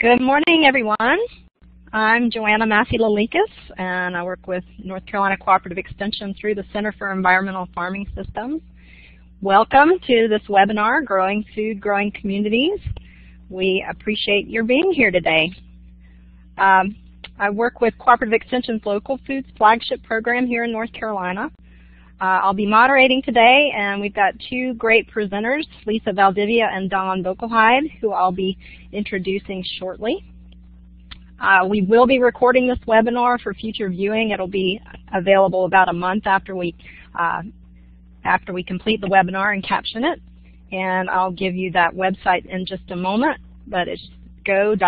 Good morning, everyone. I'm Joanna Massey Lelekacs, and I work with North Carolina Cooperative Extension through the Center for Environmental Farming Systems. Welcome to this webinar, Growing Food, Growing Communities. We appreciate your being here today. Um, I work with Cooperative Extension's Local Foods flagship program here in North Carolina. Uh, I'll be moderating today, and we've got two great presenters, Lisa Valdivia and Don Boekelheide, who I'll be introducing shortly. Uh, we will be recording this webinar for future viewing. It'll be available about a month after we uh, after we complete the webinar and caption it. And I'll give you that website in just a moment, but it's go.ncsu.edu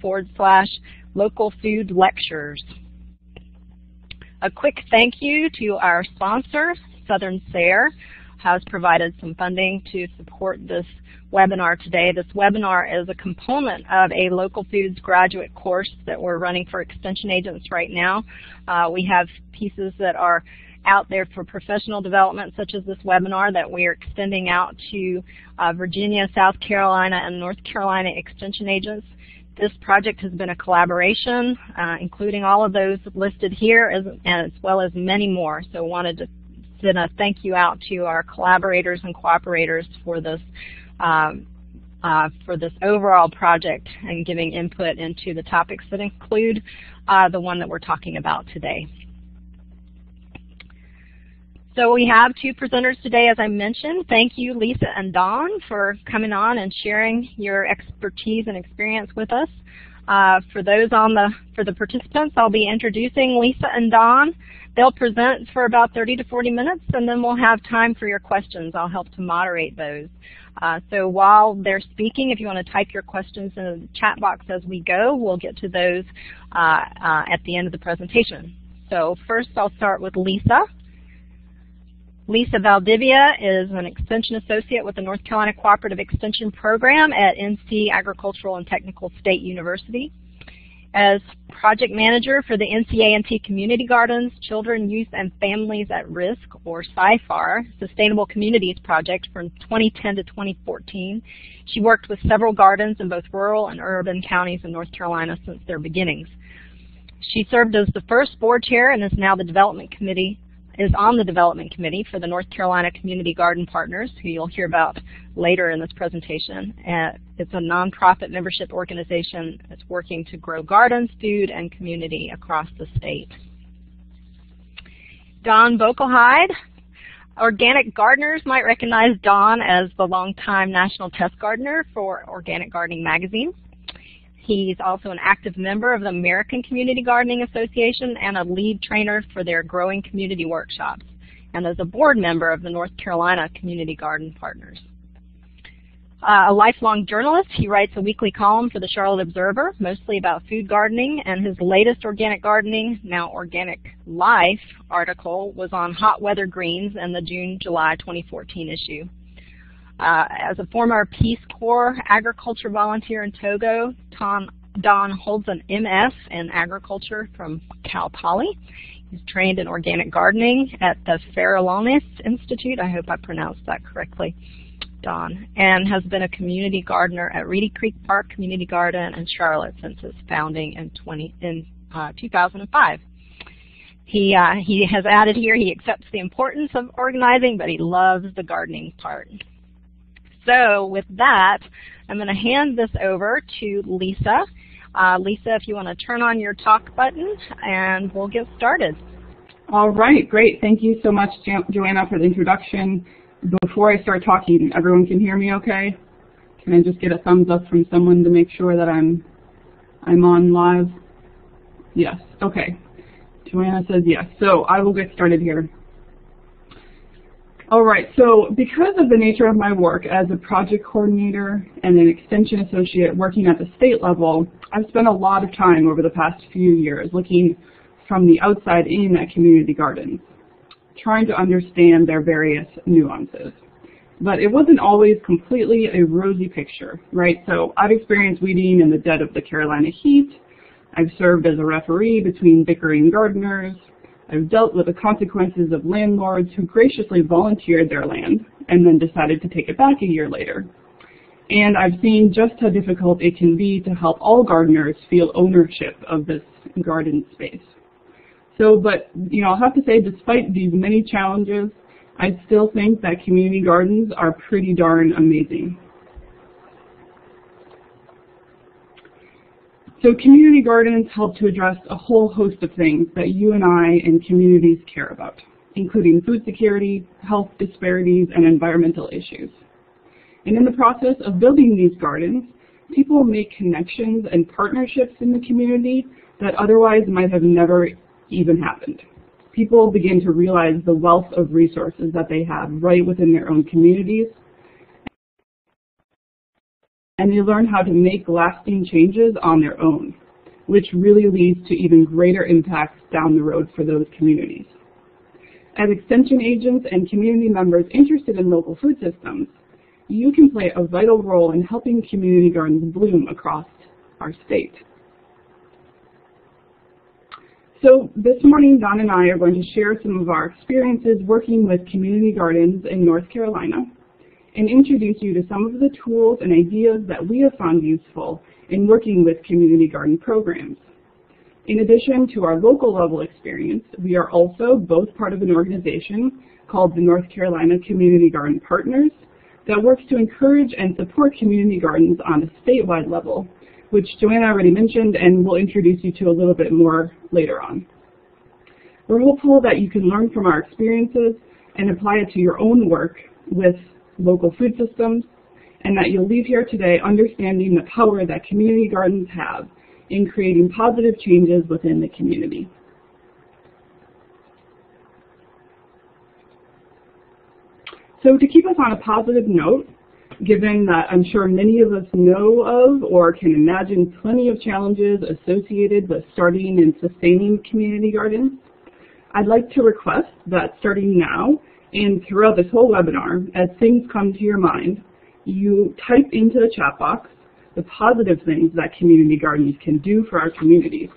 forward slash local food lectures. A quick thank you to our sponsor, Southern SARE, has provided some funding to support this webinar today. This webinar is a component of a local foods graduate course that we're running for extension agents right now. Uh, we have pieces that are out there for professional development such as this webinar that we are extending out to uh, Virginia, South Carolina, and North Carolina extension agents. This project has been a collaboration, uh, including all of those listed here, as, as well as many more. So wanted to send a thank you out to our collaborators and cooperators for this um, uh, for this overall project and giving input into the topics that include uh, the one that we're talking about today. So we have two presenters today, as I mentioned. Thank you, Lisa and Don, for coming on and sharing your expertise and experience with us. Uh, for those on the, for the participants, I'll be introducing Lisa and Don. They'll present for about 30 to 40 minutes, and then we'll have time for your questions. I'll help to moderate those. Uh, so while they're speaking, if you want to type your questions in the chat box as we go, we'll get to those uh, uh at the end of the presentation. So first I'll start with Lisa. Lisa Valdivia is an Extension Associate with the North Carolina Cooperative Extension Program at NC Agricultural and Technical State University. As Project Manager for the NCA&T Community Gardens Children, Youth, and Families at Risk, or CYFAR, Sustainable Communities Project from 2010 to 2014. She worked with several gardens in both rural and urban counties in North Carolina since their beginnings. She served as the first board chair and is now the development committee is on the development committee for the North Carolina Community Garden Partners, who you'll hear about later in this presentation. It's a nonprofit membership organization that's working to grow gardens, food, and community across the state. Don Boekelheide. Organic gardeners might recognize Don as the longtime national test gardener for Organic Gardening Magazine. He's also an active member of the American Community Gardening Association and a lead trainer for their growing community workshops, and is a board member of the North Carolina Community Garden Partners. Uh, a lifelong journalist, he writes a weekly column for the Charlotte Observer, mostly about food gardening, and his latest organic gardening, now Organic Life, article was on hot weather greens in the June-July 2014 issue. Uh, as a former Peace Corps agriculture volunteer in Togo, Tom, Don holds an MS in agriculture from Cal Poly. He's trained in organic gardening at the Farallones Institute. I hope I pronounced that correctly, Don. And has been a community gardener at Reedy Creek Park Community Garden in Charlotte since its founding in, 20, in uh, 2005. He, uh, he has added here he accepts the importance of organizing, but he loves the gardening part. So with that, I'm going to hand this over to Lisa. Uh, Lisa, if you want to turn on your talk button, and we'll get started. All right, great. Thank you so much, jo Joanna, for the introduction. Before I start talking, everyone can hear me okay? Can I just get a thumbs up from someone to make sure that I'm I'm on live? Yes, okay. Joanna says yes. So I will get started here. All right, so because of the nature of my work as a project coordinator and an extension associate working at the state level, I've spent a lot of time over the past few years looking from the outside in at community gardens, trying to understand their various nuances. But it wasn't always completely a rosy picture, right? So I've experienced weeding in the dead of the Carolina heat. I've served as a referee between bickering gardeners, I've dealt with the consequences of landlords who graciously volunteered their land and then decided to take it back a year later. And I've seen just how difficult it can be to help all gardeners feel ownership of this garden space. So, but, you know, I'll have to say, despite these many challenges, I still think that community gardens are pretty darn amazing. So community gardens help to address a whole host of things that you and I and communities care about, including food security, health disparities, and environmental issues. And in the process of building these gardens, people make connections and partnerships in the community that otherwise might have never even happened. People begin to realize the wealth of resources that they have right within their own communities. And they learn how to make lasting changes on their own, which really leads to even greater impacts down the road for those communities. As extension agents and community members interested in local food systems, you can play a vital role in helping community gardens bloom across our state. So this morning, Don and I are going to share some of our experiences working with community gardens in North Carolina and introduce you to some of the tools and ideas that we have found useful in working with community garden programs. In addition to our local level experience, we are also both part of an organization called the North Carolina Community Garden Partners that works to encourage and support community gardens on a statewide level which Joanna already mentioned and we'll introduce you to a little bit more later on. We're hopeful that you can learn from our experiences and apply it to your own work with local food systems, and that you'll leave here today understanding the power that community gardens have in creating positive changes within the community. So to keep us on a positive note, given that I'm sure many of us know of or can imagine plenty of challenges associated with starting and sustaining community gardens, I'd like to request that starting now and throughout this whole webinar, as things come to your mind, you type into the chat box the positive things that community gardens can do for our communities.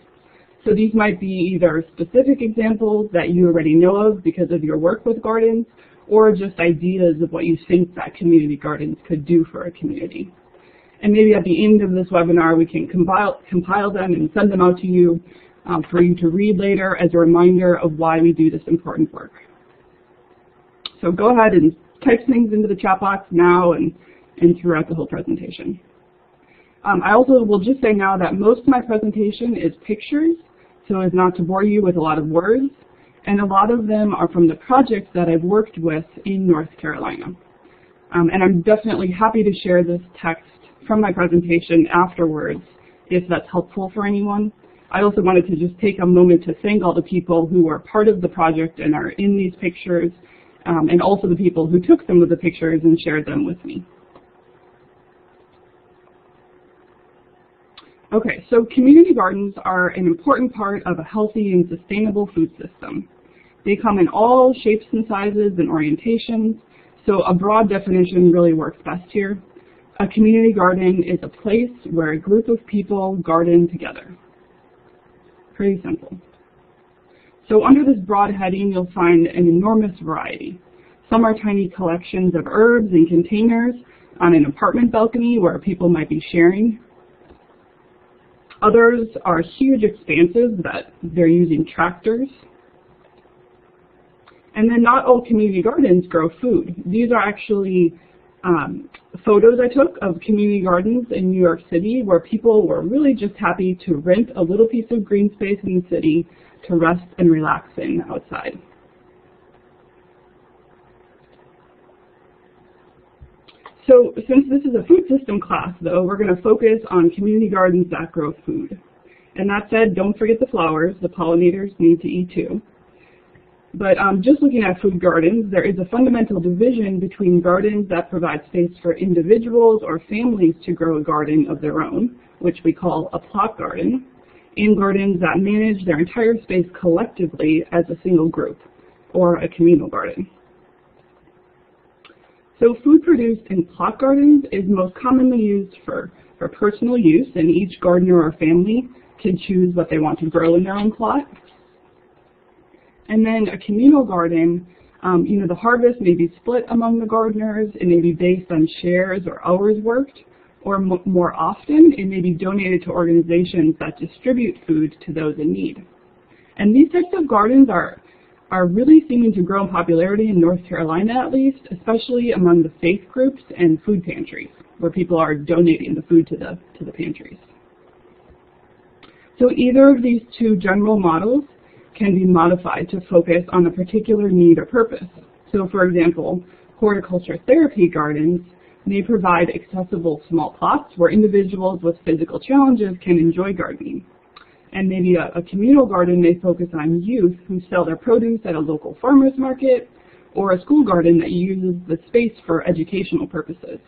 So these might be either specific examples that you already know of because of your work with gardens, or just ideas of what you think that community gardens could do for a community. And maybe at the end of this webinar, we can compile, compile them and send them out to you um, for you to read later as a reminder of why we do this important work. So go ahead and type things into the chat box now and, and throughout the whole presentation. Um, I also will just say now that most of my presentation is pictures, so as not to bore you with a lot of words and a lot of them are from the projects that I've worked with in North Carolina. Um, and I'm definitely happy to share this text from my presentation afterwards if that's helpful for anyone. I also wanted to just take a moment to thank all the people who are part of the project and are in these pictures, um, and also the people who took some of the pictures and shared them with me. Okay, so community gardens are an important part of a healthy and sustainable food system. They come in all shapes and sizes and orientations, so a broad definition really works best here. A community garden is a place where a group of people garden together. Pretty simple. So under this broad heading, you'll find an enormous variety. Some are tiny collections of herbs in containers on an apartment balcony where people might be sharing. Others are huge expanses that they're using tractors. And then not all community gardens grow food. These are actually um, photos I took of community gardens in New York City where people were really just happy to rent a little piece of green space in the city to rest and relaxing outside. So since this is a food system class, though, we're going to focus on community gardens that grow food. And that said, don't forget the flowers. The pollinators need to eat too. But um, just looking at food gardens, there is a fundamental division between gardens that provide space for individuals or families to grow a garden of their own, which we call a plot garden, and gardens that manage their entire space collectively as a single group, or a communal garden. So food produced in plot gardens is most commonly used for, for personal use, and each gardener or family can choose what they want to grow in their own plot. And then a communal garden Um, you know, the harvest may be split among the gardeners. It may be based on shares or hours worked. Or more often, it may be donated to organizations that distribute food to those in need. And these types of gardens are, are really seeming to grow in popularity in North Carolina at least, especially among the faith groups and food pantries, where people are donating the food to the, to the pantries. So either of these two general models can be modified to focus on a particular need or purpose. So for example, horticulture therapy gardens may provide accessible small plots where individuals with physical challenges can enjoy gardening. And maybe a, a, communal garden may focus on youth who sell their produce at a local farmer's market, or a school garden that uses the space for educational purposes.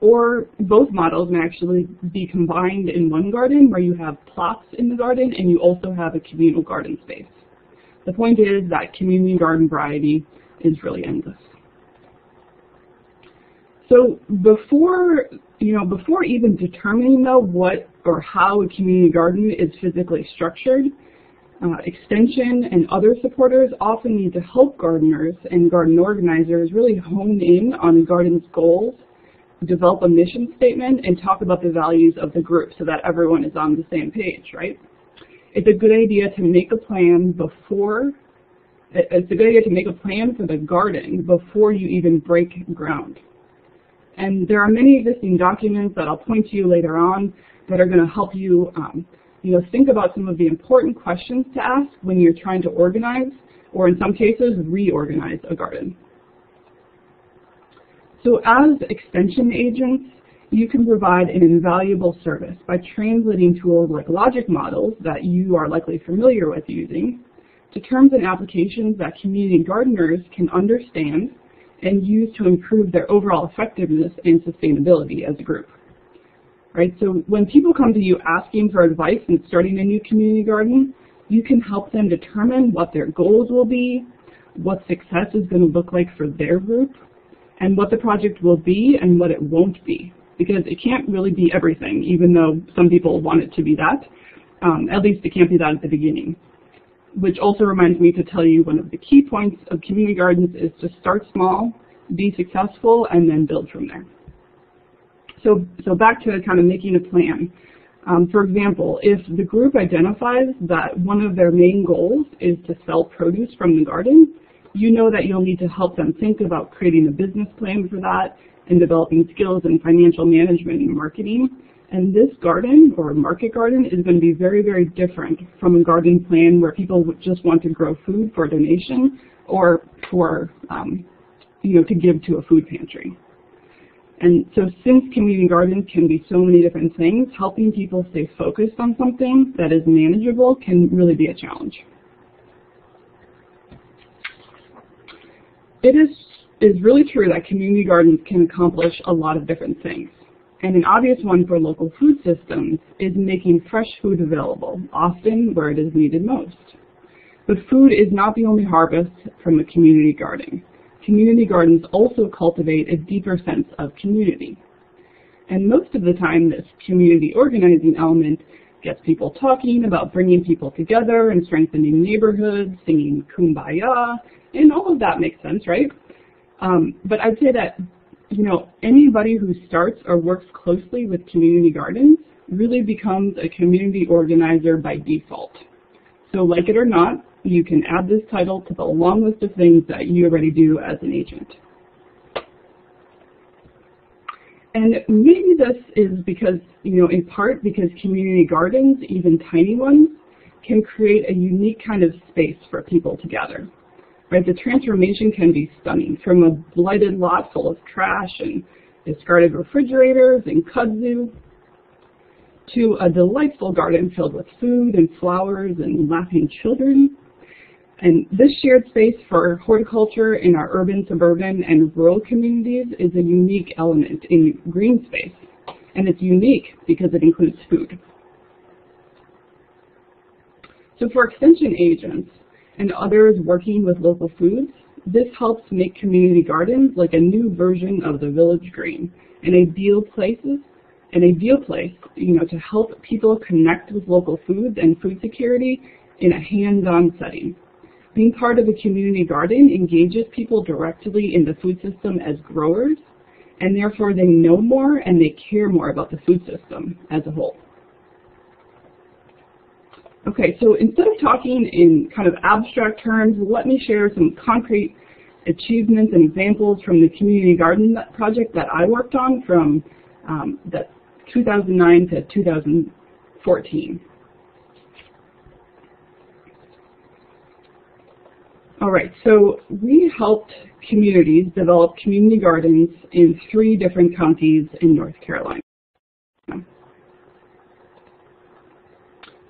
Or both models may actually be combined in one garden where you have plots in the garden and you also have a communal garden space. The point is that community garden variety is really endless. So before, you know, before even determining though what or how a community garden is physically structured, uh, extension and other supporters often need to help gardeners and garden organizers really hone in on the garden's goals develop a mission statement and talk about the values of the group so that everyone is on the same page, right? It's a good idea to make a plan before, it's a good idea to make a plan for the garden before you even break ground. And there are many existing documents that I'll point to you later on that are going to help you, um, you know, think about some of the important questions to ask when you're trying to organize, or in some cases, reorganize a garden. So as extension agents, you can provide an invaluable service by translating tools like logic models that you are likely familiar with using to terms and applications that community gardeners can understand and use to improve their overall effectiveness and sustainability as a group. Right, so when people come to you asking for advice and starting a new community garden, you can help them determine what their goals will be, what success is going to look like for their group, and what the project will be and what it won't be. Because it can't really be everything, even though some people want it to be that. Um, at least it can't be that at the beginning. Which also reminds me to tell you one of the key points of community gardens is to start small, be successful, and then build from there. So, so back to kind of making a plan. Um, for example, if the group identifies that one of their main goals is to sell produce from the garden, you know that you'll need to help them think about creating a business plan for that and developing skills in financial management and marketing. And this garden or market garden is going to be very, very different from a garden plan where people would just want to grow food for donation or for, um, you know, to give to a food pantry. And so since community gardens can be so many different things, helping people stay focused on something that is manageable can really be a challenge. It is, is really true that community gardens can accomplish a lot of different things. And an obvious one for local food systems is making fresh food available, often where it is needed most. But food is not the only harvest from a community garden. Community gardens also cultivate a deeper sense of community. And most of the time, this community organizing element gets people talking about bringing people together and strengthening neighborhoods, singing kumbaya, and all of that makes sense, right? Um, but I'd say that, you know, anybody who starts or works closely with community gardens really becomes a community organizer by default. So like it or not, you can add this title to the long list of things that you already do as an agent. And maybe this is because, you know, in part because community gardens, even tiny ones, can create a unique kind of space for people to gather. Right? The transformation can be stunning from a blighted lot full of trash and discarded refrigerators and kudzu to a delightful garden filled with food and flowers and laughing children. And this shared space for horticulture in our urban, suburban, and rural communities is a unique element in green space. And it's unique because it includes food. So for extension agents, and others working with local foods, this helps make community gardens like a new version of the village green, an ideal places, an ideal place, you know, to help people connect with local foods and food security in a hands-on setting. Being part of a community garden engages people directly in the food system as growers, and therefore they know more and they care more about the food system as a whole. Okay, so instead of talking in kind of abstract terms, let me share some concrete achievements and examples from the community garden project that I worked on from um, that 2009 to 2014. All right, so we helped communities develop community gardens in three different counties in North Carolina.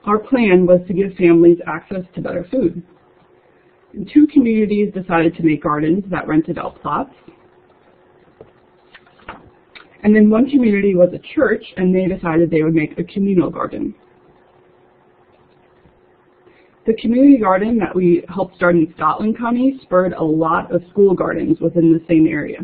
Our plan was to give families access to better food. And two communities decided to make gardens that rented out plots. And then one community was a church, and they decided they would make a communal garden. The community garden that we helped start in Scotland County spurred a lot of school gardens within the same area.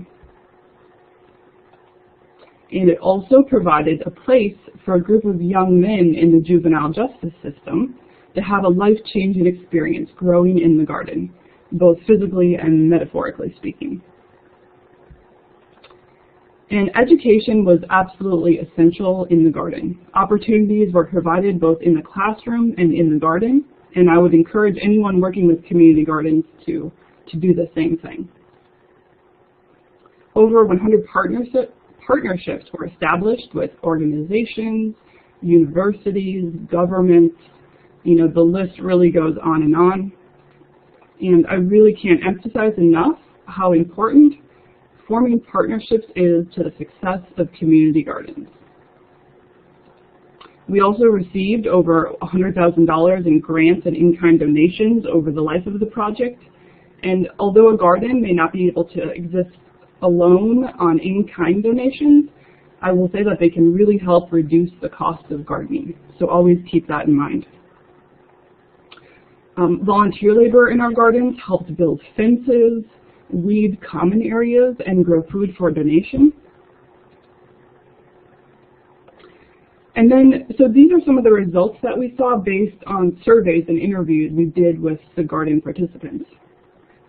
And it also provided a place for a group of young men in the juvenile justice system to have a life-changing experience growing in the garden, both physically and metaphorically speaking. And education was absolutely essential in the garden. Opportunities were provided both in the classroom and in the garden, and I would encourage anyone working with community gardens to, to do the same thing. Over 100 partnership, partnerships were established with organizations, universities, governments, you know, the list really goes on and on. And I really can't emphasize enough how important forming partnerships is to the success of community gardens. We also received over $100,000 in grants and in-kind donations over the life of the project. And although a garden may not be able to exist alone on in-kind donations, I will say that they can really help reduce the cost of gardening. So always keep that in mind. Um, volunteer labor in our gardens helped build fences, weed common areas, and grow food for donation. And then, so these are some of the results that we saw based on surveys and interviews we did with the garden participants.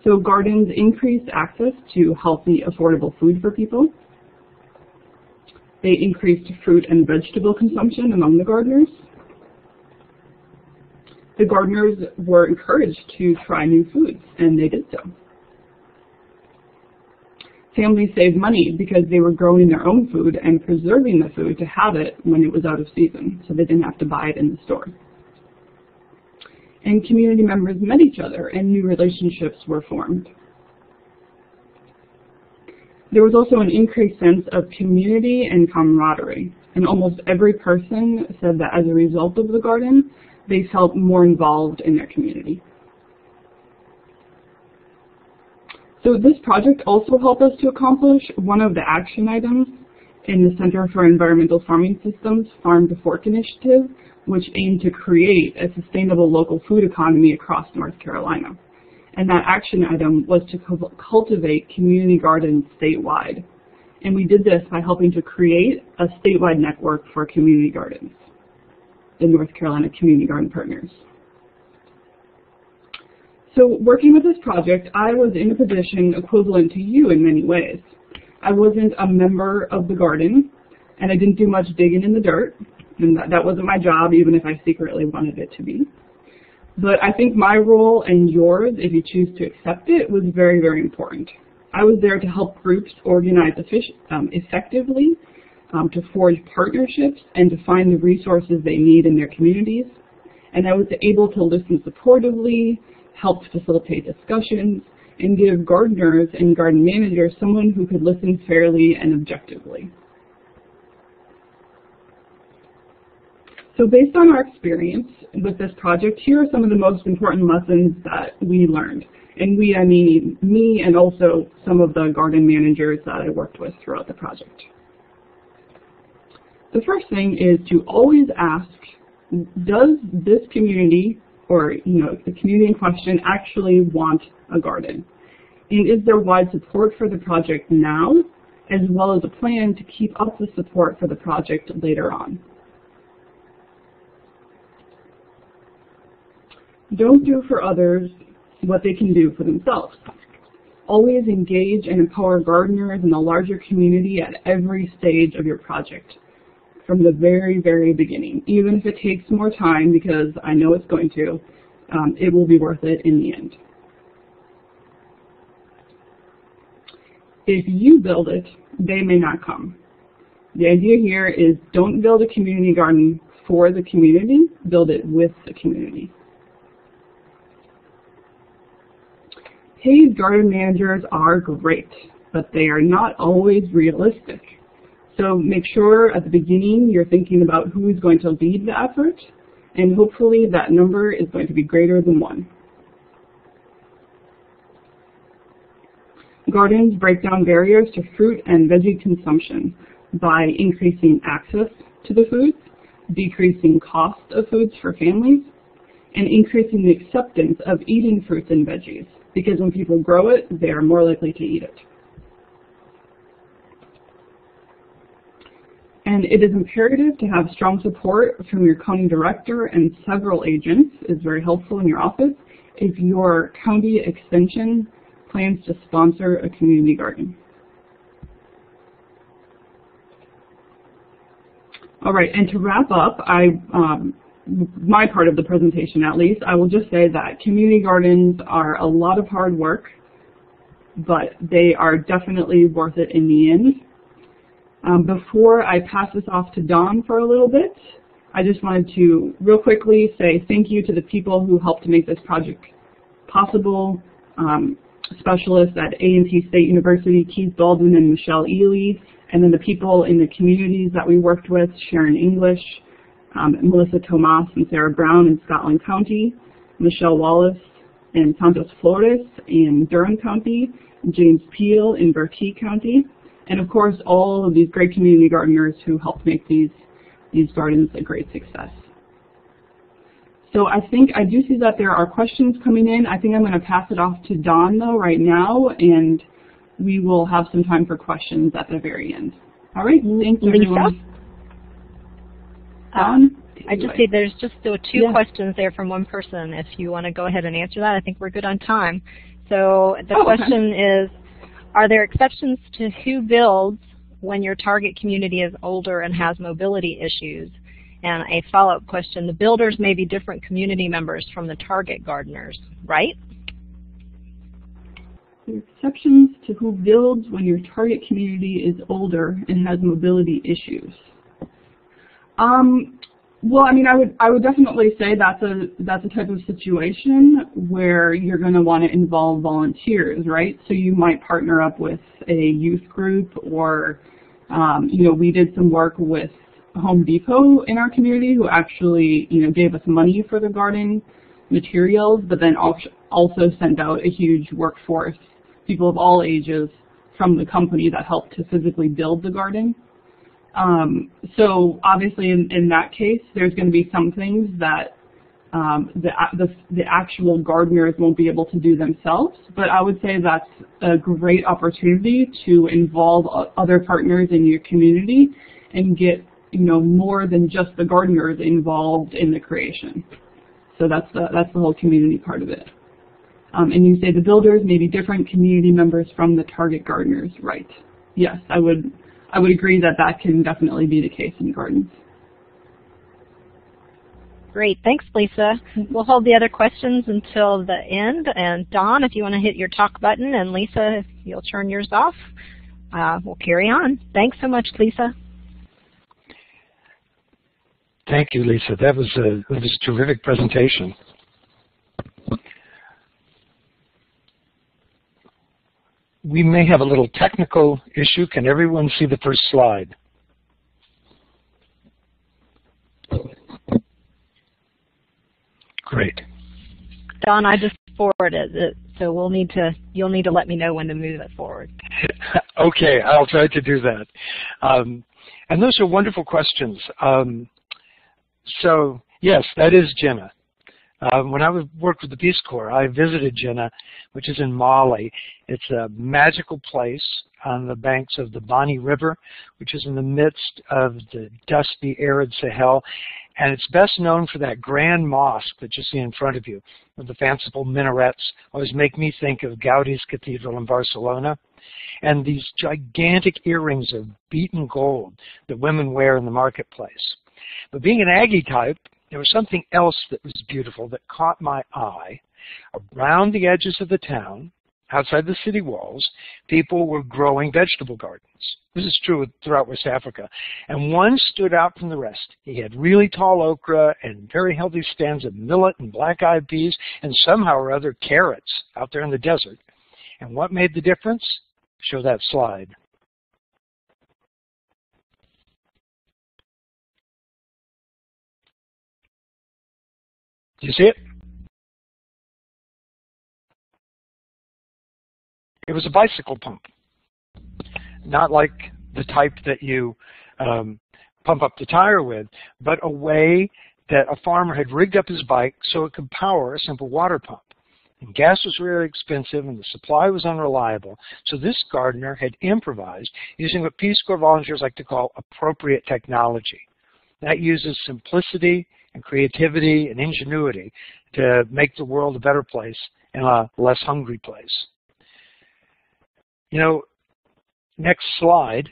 So gardens increased access to healthy, affordable food for people. They increased fruit and vegetable consumption among the gardeners. The gardeners were encouraged to try new foods, and they did so. Families saved money because they were growing their own food and preserving the food to have it when it was out of season, so they didn't have to buy it in the store. And community members met each other and new relationships were formed. There was also an increased sense of community and camaraderie, and almost every person said that as a result of the garden, they felt more involved in their community. So this project also helped us to accomplish one of the action items in the Center for Environmental Farming Systems Farm to Fork initiative, which aimed to create a sustainable local food economy across North Carolina. And that action item was to cultivate community gardens statewide. And we did this by helping to create a statewide network for community gardens, the North Carolina Community Garden Partners. So working with this project, I was in a position equivalent to you in many ways. I wasn't a member of the garden, and I didn't do much digging in the dirt, and that, that wasn't my job, even if I secretly wanted it to be. But I think my role and yours, if you choose to accept it, was very, very important. I was there to help groups organize um, effectively, um, to forge partnerships, and to find the resources they need in their communities. And I was able to listen supportively, help facilitate discussions, and give gardeners and garden managers someone who could listen fairly and objectively. So based on our experience with this project, here are some of the most important lessons that we learned. And we, I mean me and also some of the garden managers that I worked with throughout the project. The first thing is to always ask, does this community or you know the community in question actually want a garden? And is there wide support for the project now, as well as a plan to keep up the support for the project later on? Don't do for others, what they can do for themselves. Always engage and empower gardeners in the larger community at every stage of your project from the very, very beginning. Even if it takes more time, because I know it's going to, um, it will be worth it in the end. If you build it, they may not come. The idea here is don't build a community garden for the community, build it with the community. Paid garden managers are great, but they are not always realistic. So make sure at the beginning you're thinking about who's going to lead the effort, and hopefully that number is going to be greater than one. Gardens break down barriers to fruit and veggie consumption by increasing access to the foods, decreasing cost of foods for families, and increasing the acceptance of eating fruits and veggies, because when people grow it, they are more likely to eat it. And it is imperative to have strong support from your county director and several agents is very helpful in your office if your county extension plans to sponsor a community garden. All right, and to wrap up, I, um, my part of the presentation at least, I will just say that community gardens are a lot of hard work, but they are definitely worth it in the end. Um, before I pass this off to Don for a little bit, I just wanted to real quickly say thank you to the people who helped to make this project possible. Um, specialists at A&T State University, Keith Baldwin and Michelle Eley, and then the people in the communities that we worked with, Sharon English, um, Melissa Tomas and Sarah Brown in Scotland County, Michelle Wallace in Santos Flores in Durham County, James Peel in Bertie County, and of course all of these great community gardeners who helped make these, these gardens a great success. So I think I do see that there are questions coming in. I think I'm going to pass it off to Don though right now, and we will have some time for questions at the very end. All right, thanks Lisa? everyone. I just see there's just there were two Yeah. questions there from one person. If you want to go ahead and answer that, I think we're good on time. So the Oh, okay. question is, are there exceptions to who builds when your target community is older and has mobility issues? And a follow-up question, the builders may be different community members from the target gardeners, right? There are exceptions to who builds when your target community is older and has mobility issues. Um, well, I mean, I would I would definitely say that's a that's a type of situation where you're going to want to involve volunteers, right? So you might partner up with a youth group, or um, you know, we did some work with Home Depot in our community, who actually you know gave us money for the garden materials, but then al- also sent out a huge workforce, people of all ages from the company that helped to physically build the garden. Um, so obviously in, in that case, there's going to be some things that um, the, the, the actual gardeners won't be able to do themselves, but I would say that's a great opportunity to involve other partners in your community and get you know more than just the gardeners involved in the creation. So that's the, that's the whole community part of it. Um, and you say the builders may be different community members from the target gardeners, right? Yes, I would I would agree that that can definitely be the case in gardens. Great, thanks Lisa. We'll hold the other questions until the end. And Don, if you want to hit your talk button, and Lisa, if you'll turn yours off, uh, we'll carry on. Thanks so much, Lisa. Thank you, Lisa. That was a, that was a terrific presentation. We may have a little technical issue. Can everyone see the first slide? Great. Don, I just forwarded it, so we'll need to. You'll need to let me know when to move it forward. okay, I'll try to do that. Um, and those are wonderful questions. Um, so yes, that is Djenné. Um, when I worked with the Peace Corps, I visited Djenné, which is in Mali. It's a magical place on the banks of the Bani River, which is in the midst of the dusty, arid Sahel. and it's best known for that grand mosque that you see in front of you with the fanciful minarets. Always make me think of Gaudi's Cathedral in Barcelona. And these gigantic earrings of beaten gold that women wear in the marketplace. But being an Aggie type, there was something else that was beautiful that caught my eye. Around the edges of the town, outside the city walls, people were growing vegetable gardens. This is true throughout West Africa. And one stood out from the rest. He had really tall okra and very healthy stands of millet and black-eyed peas and somehow or other carrots out there in the desert. And what made the difference? Show that slide. You see it? It was a bicycle pump, not like the type that you um, pump up the tire with, but a way that a farmer had rigged up his bike so it could power a simple water pump. And gas was really expensive and the supply was unreliable, so this gardener had improvised using what Peace Corps volunteers like to call appropriate technology. That uses simplicity and creativity and ingenuity to make the world a better place and a less hungry place. You know, next slide.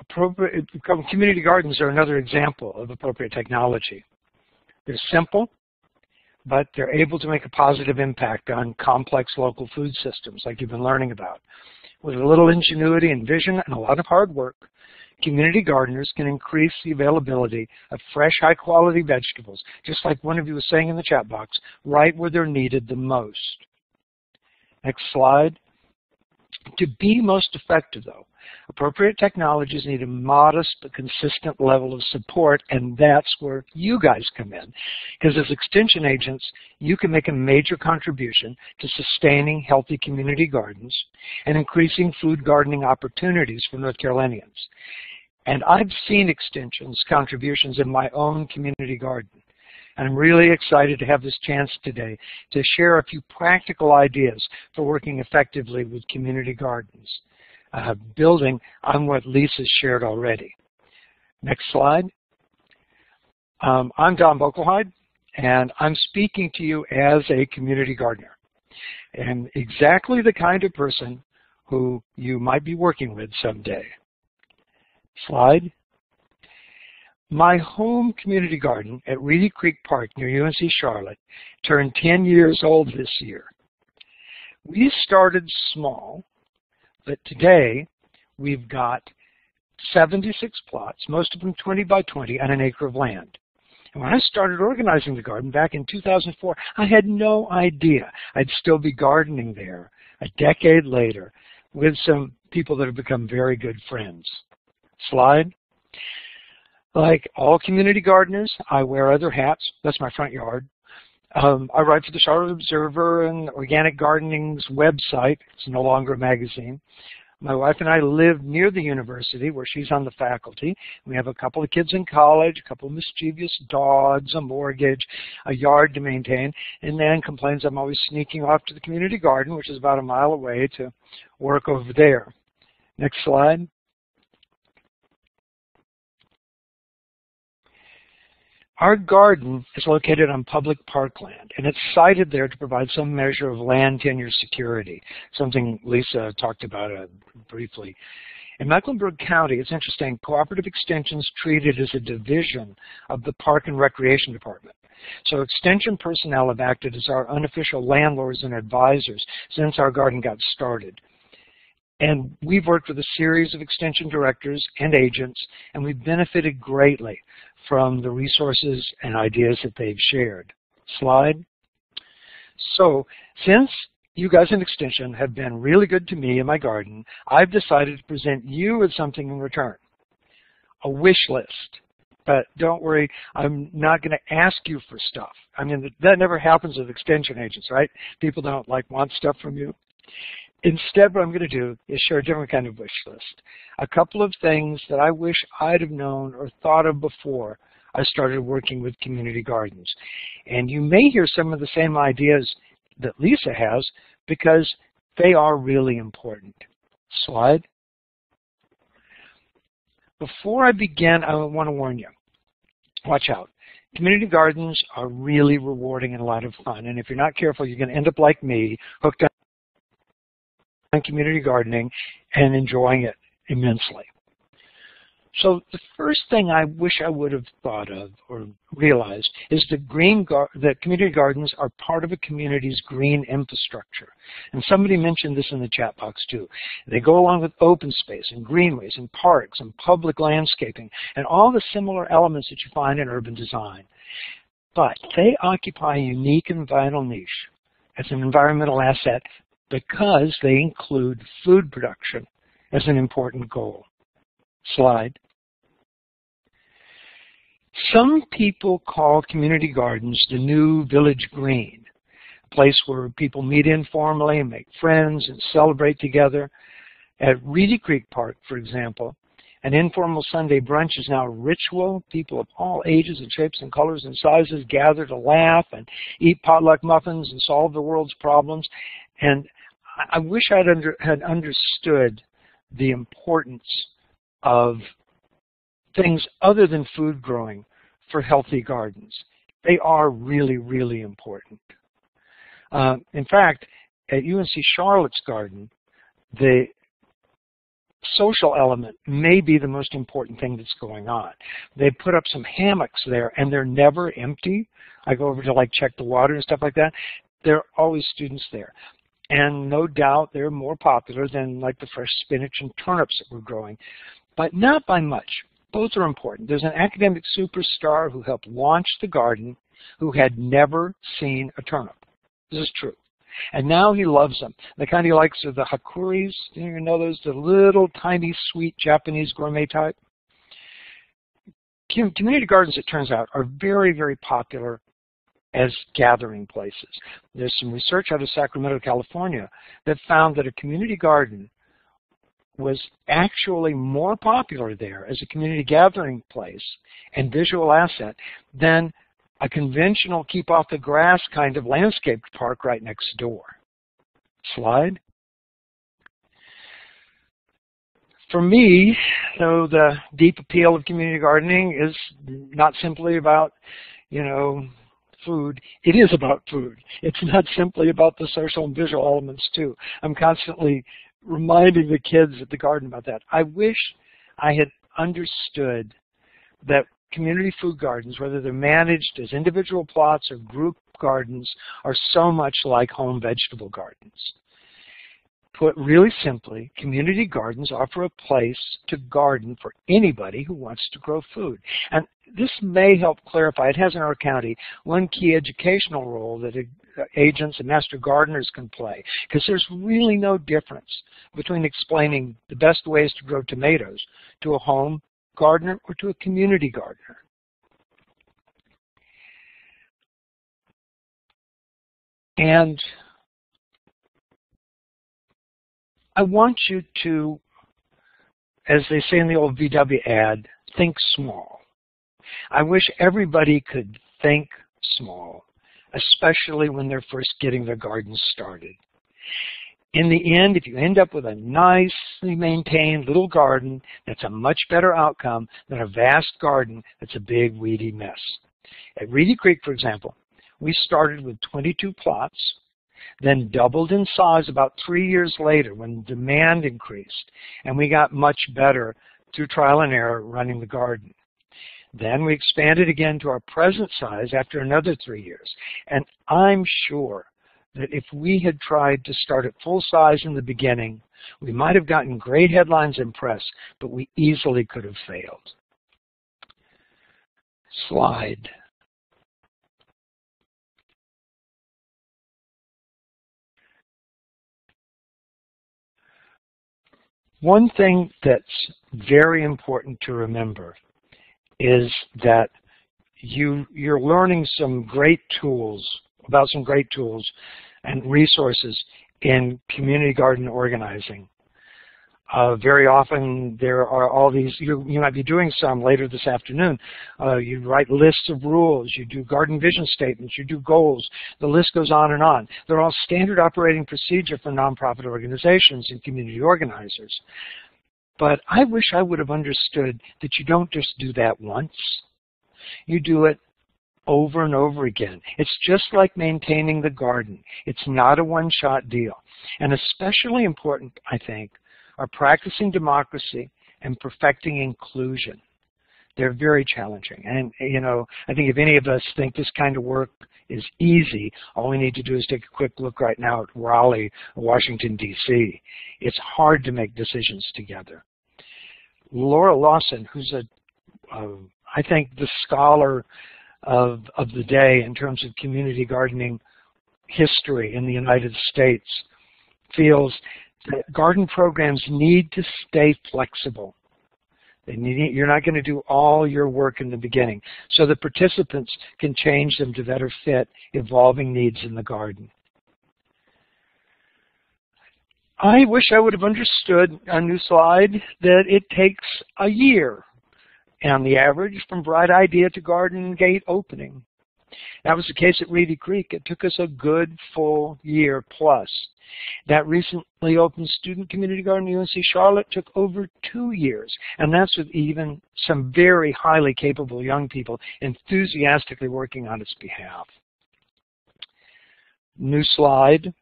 Appropriate, community gardens are another example of appropriate technology. They're simple, but they're able to make a positive impact on complex local food systems like you've been learning about. With a little ingenuity and vision and a lot of hard work, community gardeners can increase the availability of fresh, high-quality vegetables, just like one of you was saying in the chat box, right where they're needed the most. Next slide. To be most effective, though, appropriate technologies need a modest but consistent level of support, and that's where you guys come in. Because as extension agents, you can make a major contribution to sustaining healthy community gardens and increasing food gardening opportunities for North Carolinians. And I've seen extensions contributions in my own community garden. And I'm really excited to have this chance today to share a few practical ideas for working effectively with community gardens, uh, building on what Lisa's shared already. Next slide. Um, I'm Don Boekelheide, and I'm speaking to you as a community gardener, and exactly the kind of person who you might be working with someday. Slide. My home community garden at Reedy Creek Park near UNC Charlotte turned 10 years old this year. We started small, but today we've got 76 plots, most of them 20 by 20, on an acre of land. And when I started organizing the garden back in 2004, I had no idea I'd still be gardening there a decade later with some people that have become very good friends. Slide. Like all community gardeners, I wear other hats. That's my front yard. Um, I write for the Charlotte Observer and Organic Gardening's website. It's no longer a magazine. My wife and I live near the university where she's on the faculty. We have a couple of kids in college, a couple of mischievous dogs, a mortgage, a yard to maintain, and Nan complains I'm always sneaking off to the community garden, which is about a mile away, to work over there. Next slide. Our garden is located on public parkland, and it's sited there to provide some measure of land tenure security, something Lisa talked about uh, briefly. In Mecklenburg County, it's interesting, cooperative extensions treated as a division of the Park and Recreation Department. So extension personnel have acted as our unofficial landlords and advisors since our garden got started. And we've worked with a series of extension directors and agents, and we've benefited greatly from the resources and ideas that they've shared. Slide. So since you guys in Extension have been really good to me in my garden, I've decided to present you with something in return, a wish list. But don't worry, I'm not going to ask you for stuff. I mean, that never happens with extension agents, right? People don't like want stuff from you. Instead, what I'm going to do is share a different kind of wish list. A couple of things that I wish I'd have known or thought of before I started working with community gardens. And you may hear some of the same ideas that Lisa has because they are really important. Slide. before I begin, I want to warn you. Watch out. Community gardens are really rewarding and a lot of fun. And if you're not careful, you're going to end up like me, hooked on community gardening and enjoying it immensely. So the first thing I wish I would have thought of or realized is that green that community gardens are part of a community's green infrastructure. And somebody mentioned this in the chat box too. They go along with open space and greenways and parks and public landscaping and all the similar elements that you find in urban design. But they occupy a unique and vital niche as an environmental asset because they include food production as an important goal. Slide. Some people call community gardens the new village green, a place where people meet informally and make friends and celebrate together. At Reedy Creek Park, for example, an informal Sunday brunch is now a ritual. People of all ages and shapes and colors and sizes gather to laugh and eat potluck muffins and solve the world's problems. And I wish I under, had understood the importance of things other than food growing for healthy gardens. They are really, really important. Uh, in fact, at UNC Charlotte's garden, the social element may be the most important thing that's going on. They put up some hammocks there and they're never empty. I go over to like check the water and stuff like that. There are always students there. And no doubt they're more popular than like the fresh spinach and turnips that we're growing, but not by much. Both are important. There's an academic superstar who helped launch the garden who had never seen a turnip. This is true. And now he loves them. The kind he likes are the hakureis. You know those, the little tiny sweet Japanese gourmet type? Community gardens, it turns out, are very, very popular as gathering places. There's some research out of Sacramento, California that found that a community garden was actually more popular there as a community gathering place and visual asset than a conventional keep off the grass kind of landscaped park right next door. Slide. For me, though the deep appeal of community gardening is not simply about, you know, food, it is about food. It's not simply about the social and visual elements too. I'm constantly reminding the kids at the garden about that. I wish I had understood that community food gardens, whether they're managed as individual plots or group gardens, are so much like home vegetable gardens. Put really simply, community gardens offer a place to garden for anybody who wants to grow food. And this may help clarify, it has in our county, one key educational role that uh, agents and master gardeners can play, because there's really no difference between explaining the best ways to grow tomatoes to a home gardener or to a community gardener. And I want you to, as they say in the old VW ad, think small. I wish everybody could think small, especially when they're first getting their gardens started. In the end, if you end up with a nicely maintained little garden, that's a much better outcome than a vast garden that's a big weedy mess. At Reedy Creek, for example, we started with 22 plots, then doubled in size about three years later when demand increased, and we got much better through trial and error running the garden. Then we expanded again to our present size after another three years. And I'm sure that if we had tried to start at full size in the beginning, we might have gotten great headlines in press, but we easily could have failed. Slide. One thing that's very important to remember is that you, you're learning some great tools, about some great tools and resources in community garden organizing. Uh, very often there are all these, you, you, might be doing some later this afternoon. Uh, you write lists of rules, you do garden vision statements, you do goals. The list goes on and on. They're all standard operating procedure for nonprofit organizations and community organizers. But I wish I would have understood that you don't just do that once. You do it over and over again. It's just like maintaining the garden. It's not a one-shot deal. And especially important, I think, are practicing democracy and perfecting inclusion. They're very challenging. And, you know, I think if any of us think this kind of work is easy, all we need to do is take a quick look right now at Raleigh, Washington, D.C. It's hard to make decisions together. Laura Lawson, who's a, uh, I think the scholar of, of the day in terms of community gardening history in the United States, feels that garden programs need to stay flexible. Need, you're not going to do all your work in the beginning. So the participants can change them to better fit evolving needs in the garden. I wish I would have understood on new slide that it takes a year on the average from bright idea to garden gate opening. That was the case at Reedy Creek. It took us a good full year plus. That recently opened student community garden at UNC Charlotte took over two years, and that's with even some very highly capable young people enthusiastically working on its behalf. New slide.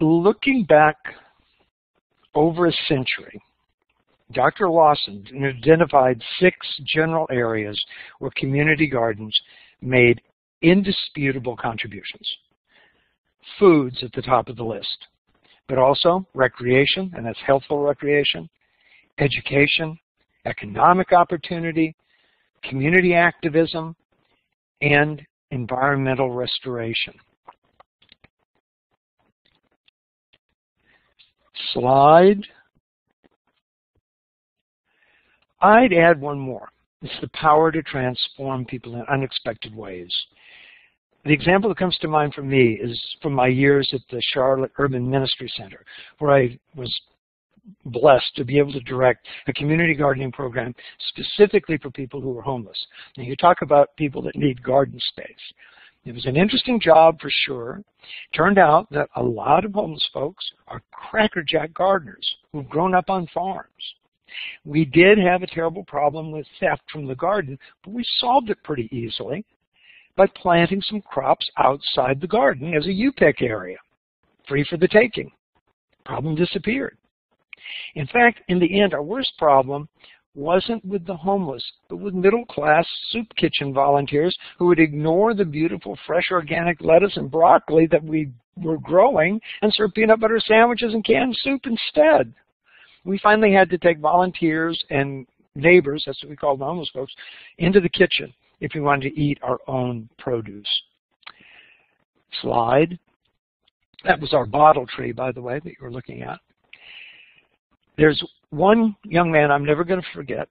Looking back over a century, Dr. Lawson identified six general areas where community gardens made indisputable contributions. Foods at the top of the list, but also recreation, and that's healthful recreation, education, economic opportunity, community activism, and environmental restoration. Slide I'd add one more. It's the power to transform people in unexpected ways. The example that comes to mind for me is from my years at the Charlotte Urban Ministry Center, where I was blessed to be able to direct a community gardening program specifically for people who are homeless. Now you talk about people that need garden space. It was an interesting job for sure. Turned out that a lot of homeless folks are crackerjack gardeners who've grown up on farms. We did have a terrible problem with theft from the garden, but we solved it pretty easily by planting some crops outside the garden as a U-pick area, free for the taking. Problem disappeared. In fact, in the end, our worst problem wasn't with the homeless, but with middle-class soup kitchen volunteers who would ignore the beautiful fresh organic lettuce and broccoli that we were growing and serve peanut butter sandwiches and canned soup instead we finally had to take volunteers and neighbors, that's what we called the homeless folks, into the kitchen if we wanted to eat our own produce. Slide. That was our bottle tree, by the way, that you were looking at. There's one young man I'm never going to forget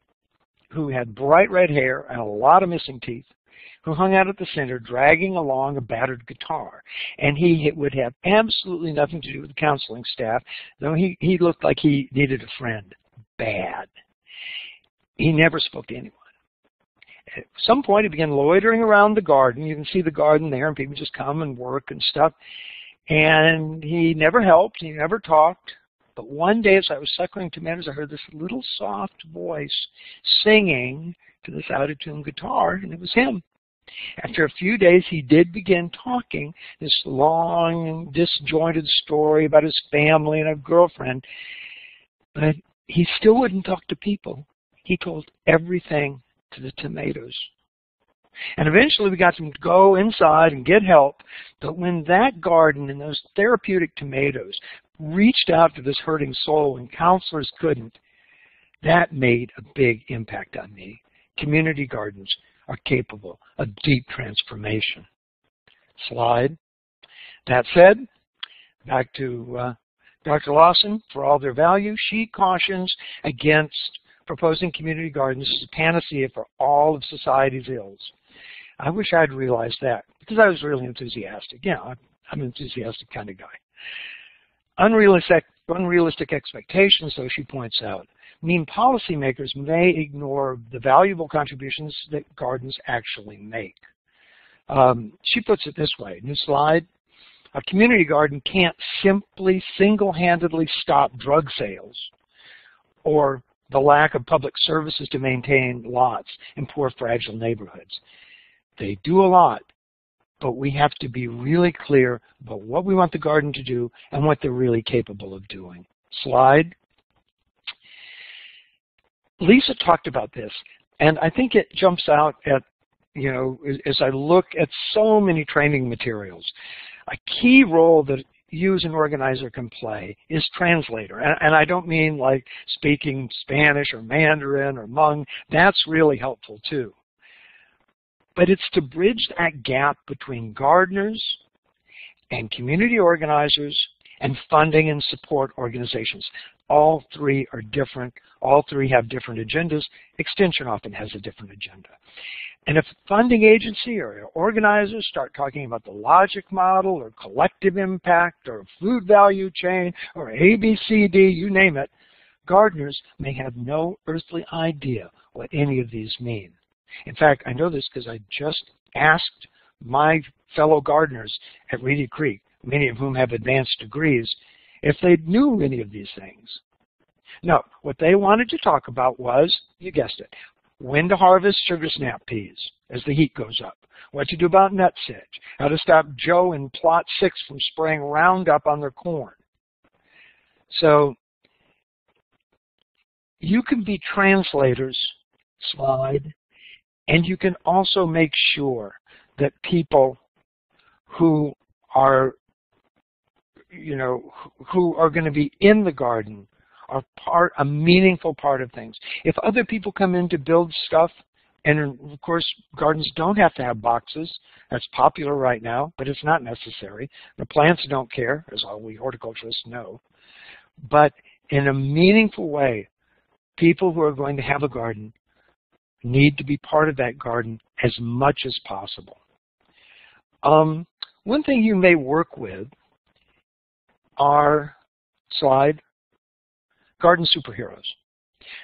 who had bright red hair and a lot of missing teeth who hung out at the center dragging along a battered guitar. And he would have absolutely nothing to do with the counseling staff, though he, he looked like he needed a friend. Bad. He never spoke to anyone. At some point, he began loitering around the garden. You can see the garden there, and people just come and work and stuff. And he never helped. He never talked. But one day, as I was suckling tomatoes, I heard this little soft voice singing to this out-of-tune guitar, and it was him. After a few days, he did begin talking this long, disjointed story about his family and a girlfriend, but he still wouldn't talk to people. He told everything to the tomatoes. And eventually we got him to go inside and get help. But when that garden and those therapeutic tomatoes reached out to this hurting soul and counselors couldn't, that made a big impact on me. Community gardens are capable of deep transformation. Slide. That said, back to uh, Dr. Lawson, for all their value, she cautions against proposing community gardens as a panacea for all of society's ills. I wish I'd realized that because I was really enthusiastic. Yeah, I'm an enthusiastic kind of guy. Unrealistic, unrealistic expectations, though, she points out, mean policymakers may ignore the valuable contributions that gardens actually make. Um, she puts it this way, new slide, a community garden can't simply single-handedly stop drug sales or the lack of public services to maintain lots in poor, fragile neighborhoods. They do a lot, but we have to be really clear about what we want the garden to do and what they're really capable of doing. Slide. Lisa talked about this, and I think it jumps out at, you know, as I look at so many training materials. A key role that you as an organizer can play is translator. And, and, I don't mean like speaking Spanish or Mandarin or Hmong. That's really helpful too. But it's to bridge that gap between gardeners and community organizers and funding and support organizations. All three are different. All three have different agendas. Extension often has a different agenda. And if funding agency or organizers start talking about the logic model or collective impact or food value chain or ABCD, you name it, gardeners may have no earthly idea what any of these mean. In fact, I know this because I just asked my fellow gardeners at Reedy Creek, many of whom have advanced degrees, if they knew any of these things. No, what they wanted to talk about was, you guessed it, when to harvest sugar snap peas as the heat goes up, what to do about nutsedge, how to stop Joe in plot six from spraying Roundup on their corn. So you can be translators, slide, and you can also make sure that people who are, you know, who are going to be in the garden are part, a meaningful part of things. If other people come in to build stuff, and of course, gardens don't have to have boxes. That's popular right now, but it's not necessary. The plants don't care, as all we horticulturists know. But in a meaningful way, people who are going to have a garden need to be part of that garden as much as possible. Um, one thing you may work with are, slide, garden superheroes.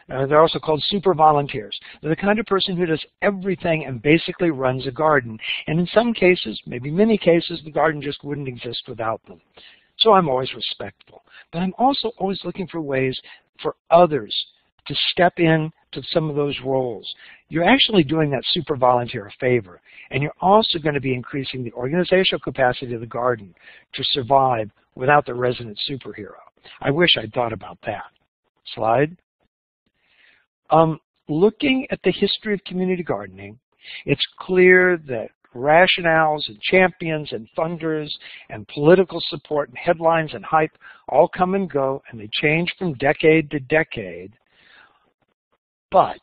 Uh, they're also called super volunteers. They're the kind of person who does everything and basically runs a garden. And in some cases, maybe many cases, the garden just wouldn't exist without them. So I'm always respectful. But I'm also always looking for ways for others to step in to some of those roles. You're actually doing that super volunteer a favor. And you're also going to be increasing the organizational capacity of the garden to survive without the resident superhero. I wish I'd thought about that. Slide. Um, looking at the history of community gardening, it's clear that rationales and champions and funders and political support and headlines and hype all come and go and they change from decade to decade. But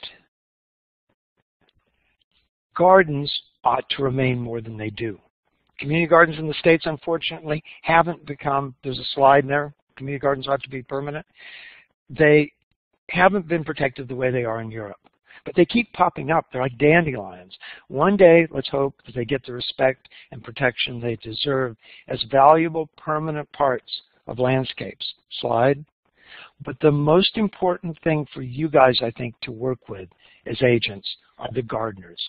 gardens ought to remain more than they do. Community gardens in the States, unfortunately, haven't become, there's a slide in there, community gardens ought to be permanent they haven't been protected the way they are in Europe. But they keep popping up. They're like dandelions. One day, let's hope that they get the respect and protection they deserve as valuable permanent parts of landscapes. Slide. But the most important thing for you guys, I think, to work with as agents are the gardeners.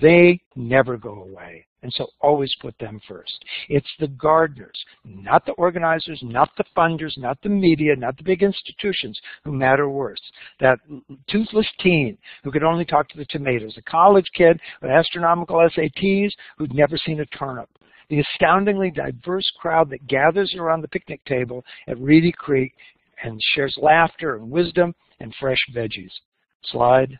They never go away. And so always put them first. It's the gardeners, not the organizers, not the funders, not the media, not the big institutions who matter worse. That toothless teen who could only talk to the tomatoes, a college kid with astronomical SATs who'd never seen a turnip, the astoundingly diverse crowd that gathers around the picnic table at Reedy Creek and shares laughter and wisdom and fresh veggies. Slide.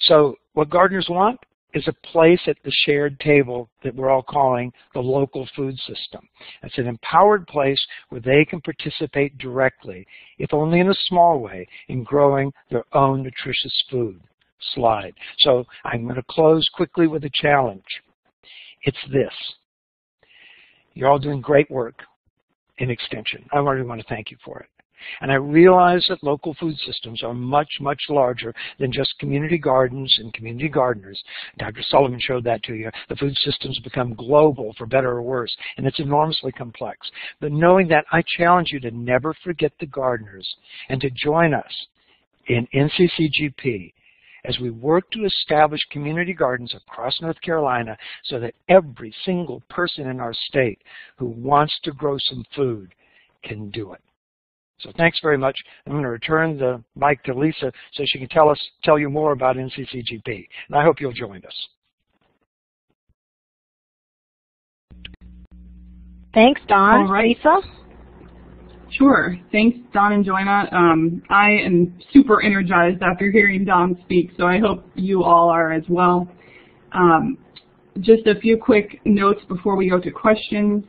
So what gardeners want is a place at the shared table that we're all calling the local food system. It's an empowered place where they can participate directly, if only in a small way, in growing their own nutritious food. Slide. So I'm going to close quickly with a challenge. It's this. You're all doing great work in Extension. I really want to thank you for it. And I realize that local food systems are much, much larger than just community gardens and community gardeners. Dr. Sullivan showed that to you. The food systems become global, for better or worse, and it's enormously complex. But knowing that, I challenge you to never forget the gardeners and to join us in NCCGP as we work to establish community gardens across North Carolina so that every single person in our state who wants to grow some food can do it. So thanks very much. I'm going to return the mic to Lisa so she can tell us, tell you more about NCCGP. And I hope you'll join us. Thanks, Don. All right. Lisa? Sure. Thanks, Don and Joanna. Um, I am super energized after hearing Don speak, so I hope you all are as well. Um, just a few quick notes before we go to questions.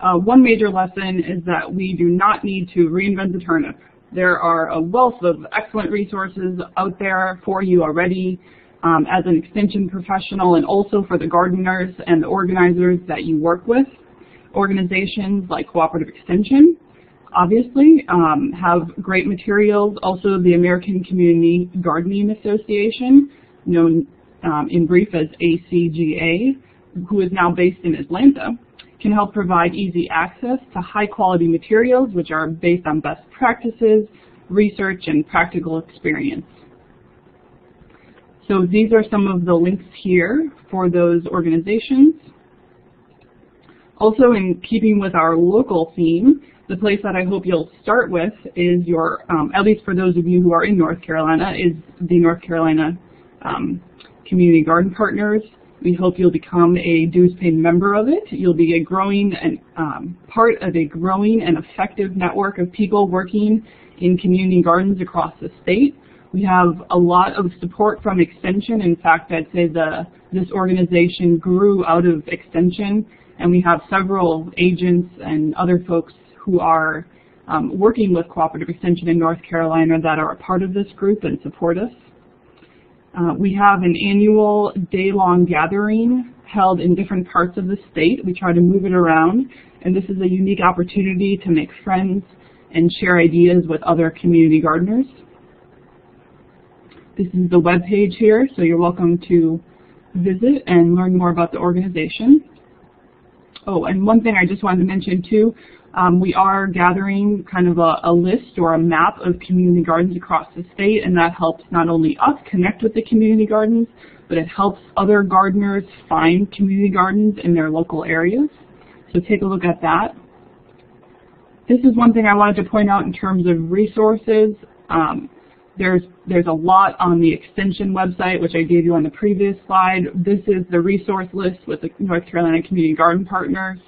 Uh, one major lesson is that we do not need to reinvent the turnip. There are a wealth of excellent resources out there for you already um, as an extension professional and also for the gardeners and the organizers that you work with. Organizations like Cooperative Extension, obviously, um, have great materials. Also, the American Community Gardening Association, known um, in brief as ACGA, who is now based in Atlanta, can help provide easy access to high quality materials which are based on best practices, research, and practical experience. So these are some of the links here for those organizations. Also in keeping with our local theme, the place that I hope you'll start with is your, um, at least for those of you who are in North Carolina, is the North Carolina um, Community Garden Partners. We hope you'll become a dues paid member of it. You'll be a growing and um, part of a growing and effective network of people working in community gardens across the state. We have a lot of support from Extension. In fact, I'd say the this organization grew out of Extension, and we have several agents and other folks who are um, working with Cooperative Extension in North Carolina that are a part of this group and support us. Uh, we have an annual day-long gathering held in different parts of the state. We try to move it around, and this is a unique opportunity to make friends and share ideas with other community gardeners. This is the web page here, so you're welcome to visit and learn more about the organization. Oh, and one thing I just wanted to mention too, um, we are gathering kind of a, a, list or a map of community gardens across the state, and that helps not only us connect with the community gardens, but it helps other gardeners find community gardens in their local areas. So take a look at that. This is one thing I wanted to point out in terms of resources. Um, there's, there's a lot on the extension website, which I gave you on the previous slide. This is the resource list with the North Carolina Community Garden Partners.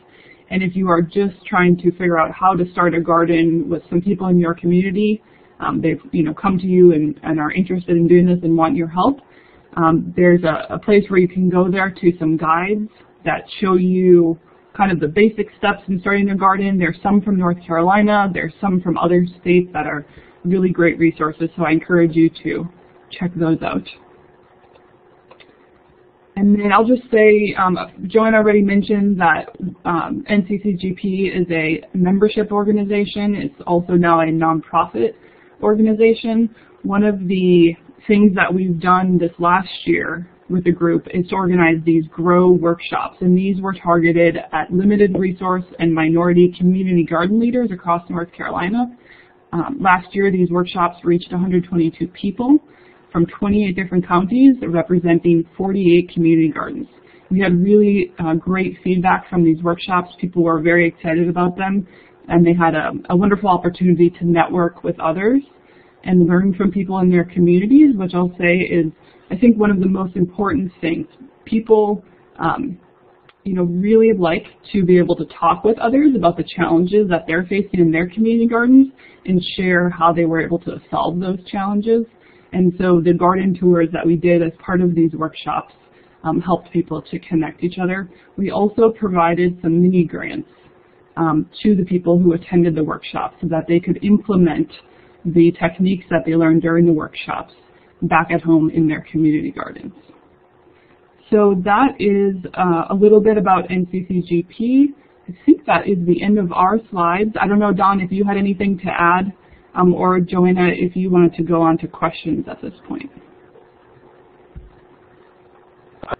And if you are just trying to figure out how to start a garden with some people in your community, um, they've you know come to you and, and, are interested in doing this and want your help, um, there's a, a, place where you can go there to some guides that show you kind of the basic steps in starting a garden. There's some from North Carolina, there's some from other states that are really great resources, so I encourage you to check those out. And then I'll just say, um, Joanne already mentioned that um, NCCGP is a membership organization. It's also now a nonprofit organization. One of the things that we've done this last year with the group is to organize these GROW workshops. And these were targeted at limited resource and minority community garden leaders across North Carolina. Um, last year, these workshops reached 122 people from 28 different counties representing 48 community gardens. We had really uh, great feedback from these workshops. People were very excited about them, and they had a, a, wonderful opportunity to network with others and learn from people in their communities, which I'll say is, I think, one of the most important things. People, um, you know, really like to be able to talk with others about the challenges that they're facing in their community gardens and share how they were able to solve those challenges. And so the garden tours that we did as part of these workshops um, helped people to connect each other. We also provided some mini grants um, to the people who attended the workshops so that they could implement the techniques that they learned during the workshops back at home in their community gardens. So that is uh, a little bit about NCCGP. I think that is the end of our slides. I don't know, Don, if you had anything to add um, or Joanna, if you wanted to go on to questions at this point.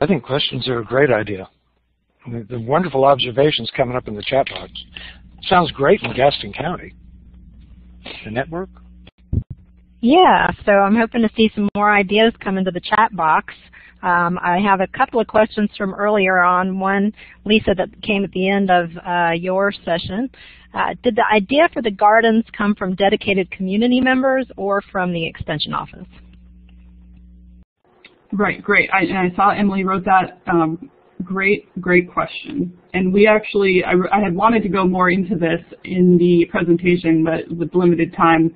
I think questions are a great idea. The, the wonderful observations coming up in the chat box. Sounds great in Gaston County. The network? Yeah, so I'm hoping to see some more ideas come into the chat box. Um, I have a couple of questions from earlier on. One, Lisa, that came at the end of uh, your session. Uh, did the idea for the gardens come from dedicated community members or from the Extension Office? Right, great. I, and I saw Emily wrote that. Um, great, great question. And we actually, I, I, had wanted to go more into this in the presentation, but with limited time,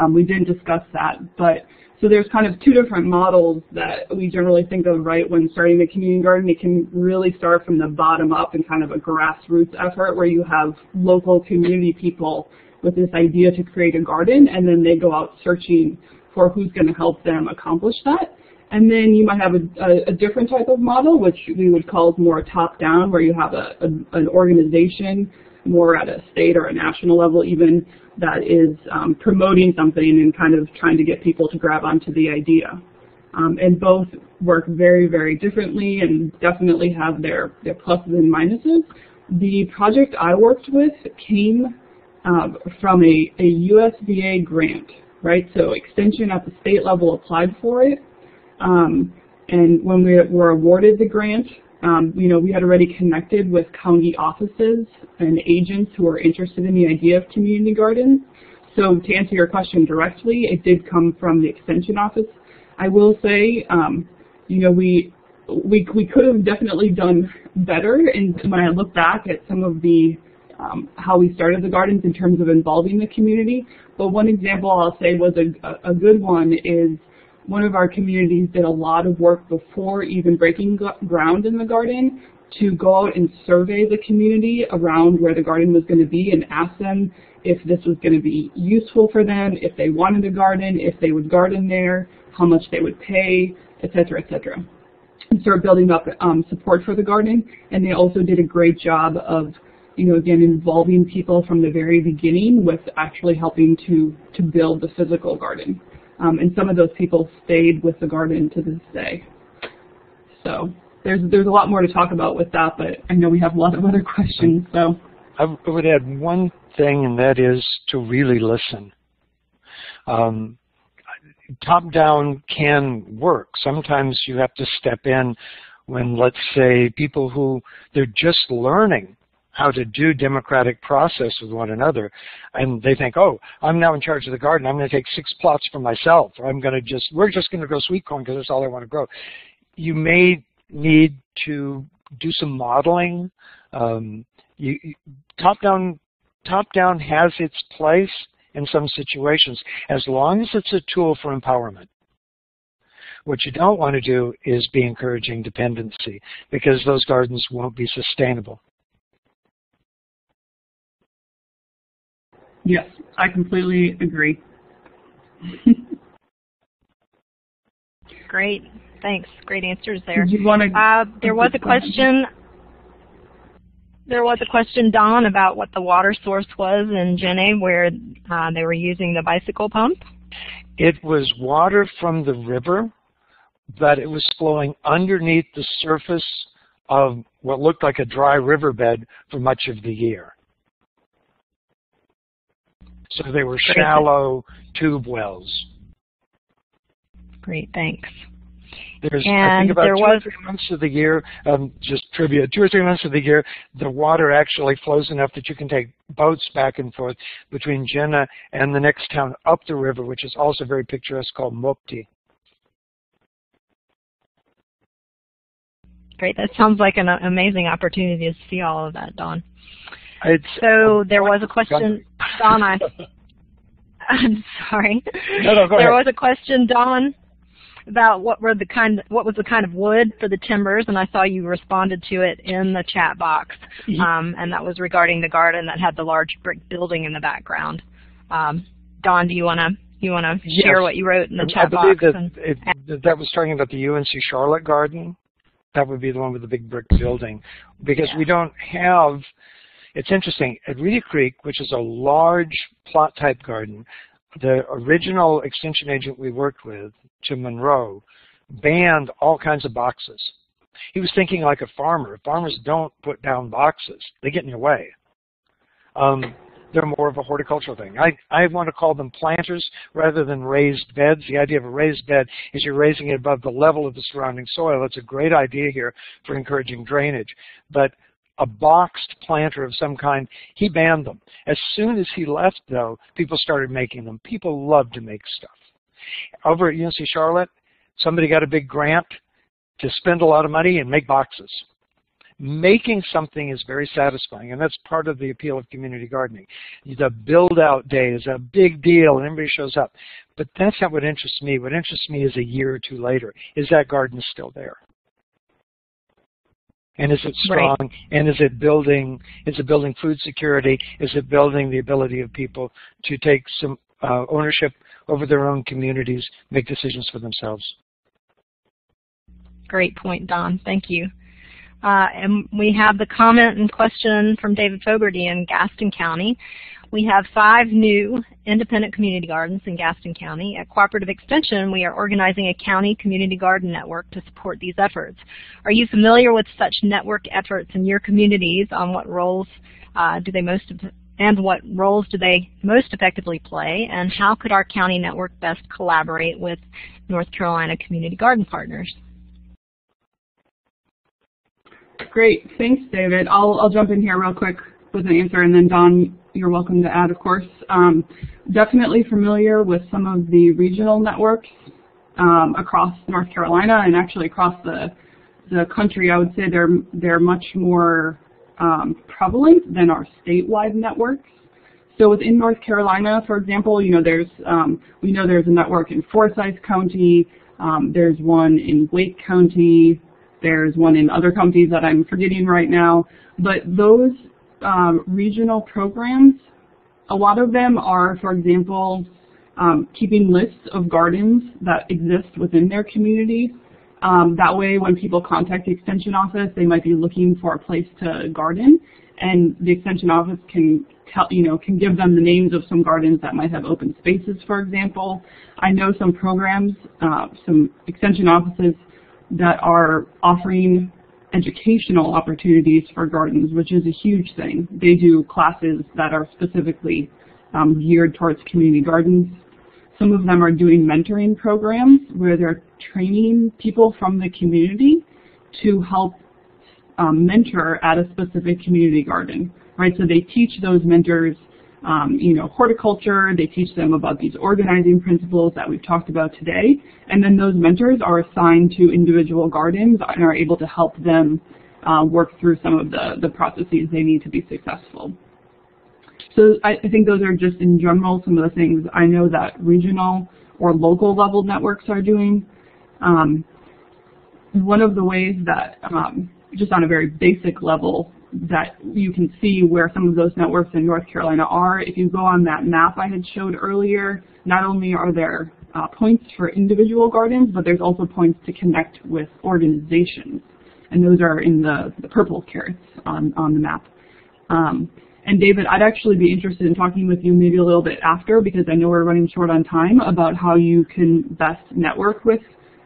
um, we didn't discuss that. But so there's kind of two different models that we generally think of, right, when starting the community garden. It can really start from the bottom up and kind of a grassroots effort where you have local community people with this idea to create a garden, and then they go out searching for who's going to help them accomplish that. And then you might have a, a, a, different type of model, which we would call more top-down, where you have a, an organization more at a state or a national level even that is um, promoting something and kind of trying to get people to grab onto the idea. Um, and both work very, very differently and definitely have their, their pluses and minuses. The project I worked with came uh, from a, a USDA grant, right? So Extension at the state level applied for it. Um, and when we were awarded the grant, um, you know, we had already connected with county offices and agents who were interested in the idea of community gardens. So to answer your question directly, it did come from the extension office. I will say, um, you know, we we we could have definitely done better. And when I look back at some of the um, how we started the gardens in terms of involving the community, but one example I'll say was a, a good one is one of our communities did a lot of work before even breaking ground in the garden to go out and survey the community around where the garden was going to be and ask them if this was going to be useful for them, if they wanted a garden, if they would garden there, how much they would pay, etc., etc. And start building up um, support for the garden. And they also did a great job of, you know, again, involving people from the very beginning with actually helping to, to build the physical garden. Um, and some of those people stayed with the garden to this day. So there's there's a lot more to talk about with that, but I know we have a lot of other questions. So I would add one thing, and that is to really listen. Um, top-down can work. Sometimes you have to step in when, let's say, people who they're just learning how to do democratic process with one another. And they think, oh, I'm now in charge of the garden. I'm going to take six plots for myself. Or I'm going to just, we're just going to grow sweet corn because that's all I want to grow. You may need to do some modeling. Um, you, you, top down, top down has its place in some situations as long as it's a tool for empowerment. What you don't want to do is be encouraging dependency because those gardens won't be sustainable. Yes, I completely agree. Great. Thanks. Great answers there. Did you want to, uh, there was a question. There was a question, Don, about what the water source was in Djenné, where uh, they were using the bicycle pump. It was water from the river, but it was flowing underneath the surface of what looked like a dry riverbed for much of the year. So they were shallow tube wells. Great, thanks. There's, and I think about there two was, or three months of the year, um, just trivia, two or three months of the year, the water actually flows enough that you can take boats back and forth between Djenné and the next town up the river, which is also very picturesque, called Mopti. Great, that sounds like an amazing opportunity to see all of that, Don. It's, so there was a question, Don. I, I'm sorry. No, no, there ahead. was a question, Don, about what were the kind, what was the kind of wood for the timbers, and I saw you responded to it in the chat box, um, and that was regarding the garden that had the large brick building in the background. Um, Don, do you want to you want to yes. share what you wrote in the chat box? I believe that it, that was talking about the UNC Charlotte Garden. That would be the one with the big brick building, because Yeah. we don't have it's interesting. At Reedy Creek, which is a large plot type garden, the original extension agent we worked with, Jim Monroe, banned all kinds of boxes. He was thinking like a farmer. Farmers don't put down boxes. They get in your way. Um, they're more of a horticultural thing. I, I want to call them planters rather than raised beds. The idea of a raised bed is you're raising it above the level of the surrounding soil. That's a great idea here for encouraging drainage. But a boxed planter of some kind, he banned them. As soon as he left, though, people started making them. People love to make stuff. Over at UNC Charlotte, somebody got a big grant to spend a lot of money and make boxes. Making something is very satisfying, and that's part of the appeal of community gardening. The build-out day is a big deal, and everybody shows up. But that's not what interests me. What interests me is a year or two later. Is that garden still there? And is it strong? Right. And is it building? Is it building food security? Is it building the ability of people to take some uh, ownership over their own communities, make decisions for themselves? Great point, Don. Thank you. Uh, and we have the comment and question from David Fogarty in Gaston County. We have five new independent community gardens in Gaston County. At Cooperative Extension, we are organizing a county community garden network to support these efforts. Are you familiar with such network efforts in your communities on what roles uh, do they most and what roles do they most effectively play, and how could our county network best collaborate with North Carolina community garden partners? Great, thanks David. I'll, I'll jump in here real quick with an answer and then Don you're welcome to add, of course. Um, definitely familiar with some of the regional networks um, across North Carolina and actually across the the country. I would say they're they're much more um, prevalent than our statewide networks. So within North Carolina, for example, you know there's um, we know there's a network in Forsyth County. Um, there's one in Wake County. There's one in other counties that I'm forgetting right now. But those um, regional programs, a lot of them are, for example, um, keeping lists of gardens that exist within their community. Um, that way, when people contact the Extension office, they might be looking for a place to garden, and the Extension office can tell, you know, can give them the names of some gardens that might have open spaces, for example. I know some programs, uh, some Extension offices that are offering educational opportunities for gardens, which is a huge thing. They do classes that are specifically um, geared towards community gardens. Some of them are doing mentoring programs where they're training people from the community to help um, mentor at a specific community garden, right? So they teach those mentors um, you know, horticulture. They teach them about these organizing principles that we've talked about today. And then those mentors are assigned to individual gardens and are able to help them uh, work through some of the, the processes they need to be successful. So I, I think those are just in general some of the things I know that regional or local level networks are doing. Um, one of the ways that, um, just on a very basic level, that you can see where some of those networks in North Carolina are. If you go on that map I had showed earlier, not only are there uh, points for individual gardens, but there's also points to connect with organizations. And those are in the, the purple carrots on, on the map. Um, and David, I'd actually be interested in talking with you maybe a little bit after because I know we're running short on time about how you can best network with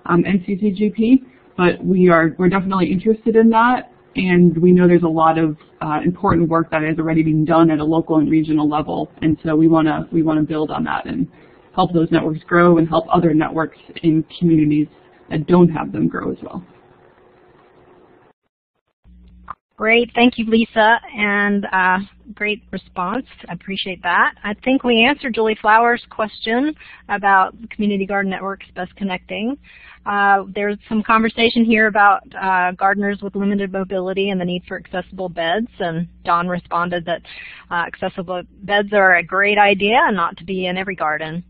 um, NCCGP. But we are we're definitely interested in that and we know there's a lot of uh, important work that is already being done at a local and regional level, and so we want to we want to build on that and help those networks grow and help other networks in communities that don't have them grow as well. Great, thank you, Lisa, and uh, great response. I appreciate that. I think we answered Julie Flowers' question about community garden networks best connecting. Uh, there's some conversation here about uh, gardeners with limited mobility and the need for accessible beds, and Don responded that uh, accessible beds are a great idea and not to be in every garden.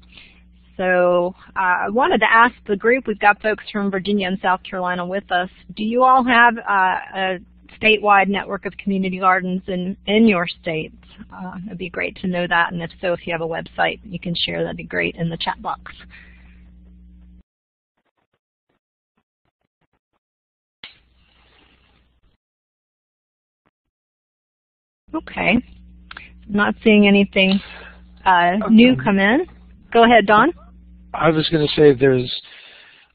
So uh, I wanted to ask the group, we've got folks from Virginia and South Carolina with us, do you all have uh, a statewide network of community gardens in, in your state. Uh, it'd be great to know that, and if so, if you have a website you can share, that'd be great in the chat box. Okay. Not seeing anything uh, okay. new come in. Go ahead, Don. I was going to say there's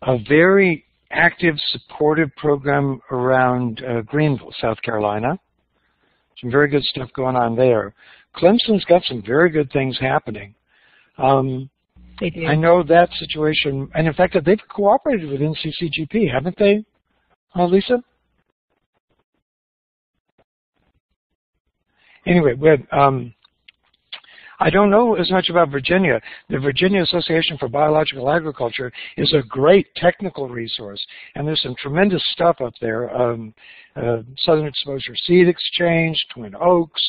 a very active, supportive program around uh, Greenville, South Carolina. Some very good stuff going on there. Clemson's got some very good things happening. Um, they do. I know that situation, and in fact, they've cooperated with NCCGP, haven't they, uh, Lisa? anyway, we had, um, I don't know as much about Virginia. The Virginia Association for Biological Agriculture is a great technical resource, and there's some tremendous stuff up there. Um, uh, Southern Exposure Seed Exchange, Twin Oaks,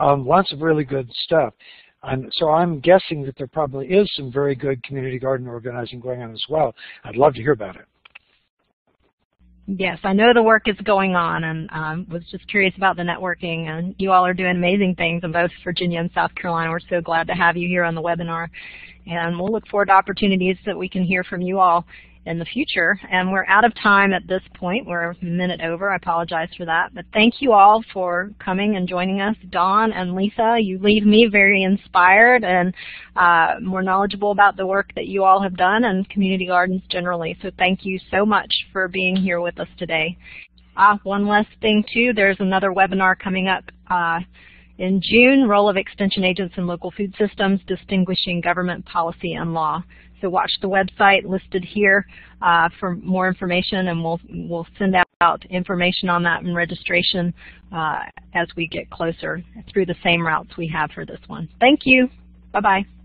um, lots of really good stuff. And so I'm guessing that there probably is some very good community garden organizing going on as well. I'd love to hear about it. Yes, I know the work is going on and um, was just curious about the networking and you all are doing amazing things in both Virginia and South Carolina. We're so glad to have you here on the webinar and we'll look forward to opportunities that we can hear from you all in the future. And we're out of time at this point. We're a minute over. I apologize for that. But thank you all for coming and joining us. Don and Lisa, you leave me very inspired and uh, more knowledgeable about the work that you all have done and community gardens generally. So thank you so much for being here with us today. Uh, one last thing too, there's another webinar coming up uh, in June, Role of Extension Agents in Local Food Systems, Distinguishing Government Policy and Law. So watch the website listed here uh, for more information, and we'll we'll send out information on that and registration uh, as we get closer through the same routes we have for this one. Thank you. Bye bye.